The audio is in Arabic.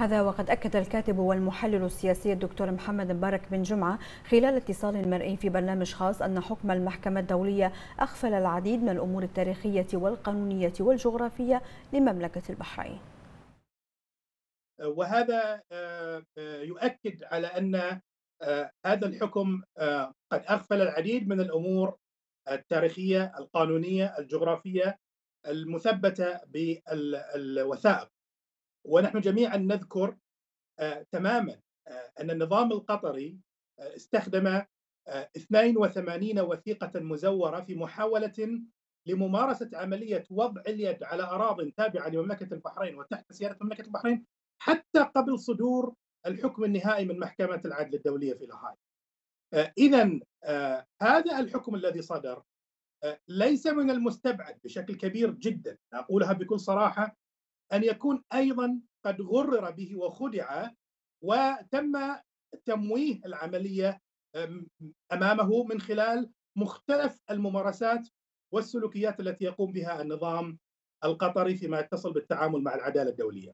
هذا وقد أكد الكاتب والمحلل السياسي الدكتور محمد مبارك بن جمعة خلال اتصال مرئي في برنامج خاص أن حكم المحكمة الدولية أغفل العديد من الأمور التاريخية والقانونية والجغرافية لمملكة البحرين. وهذا آه، آه، يؤكد على أن آه، هذا الحكم قد أغفل العديد من الأمور التاريخية القانونية الجغرافية المثبتة بالوثائق. ونحن جميعا نذكر آه تماما آه أن النظام القطري آه استخدم 82 آه، وثيقة مزورة في محاولة لممارسة عملية وضع اليد على اراض تابعة لمملكة البحرين وتحت سيادة مملكة البحرين حتى قبل صدور الحكم النهائي من محكمة العدل الدولية في لاهاي. آه، هذا الحكم الذي صدر ليس من المستبعد بشكل كبير جدا اقولها بكل صراحة أن يكون أيضا قد غرر به وخدع وتم تمويه العملية أمامه من خلال مختلف الممارسات والسلوكيات التي يقوم بها النظام القطري فيما يتصل بالتعامل مع العدالة الدولية.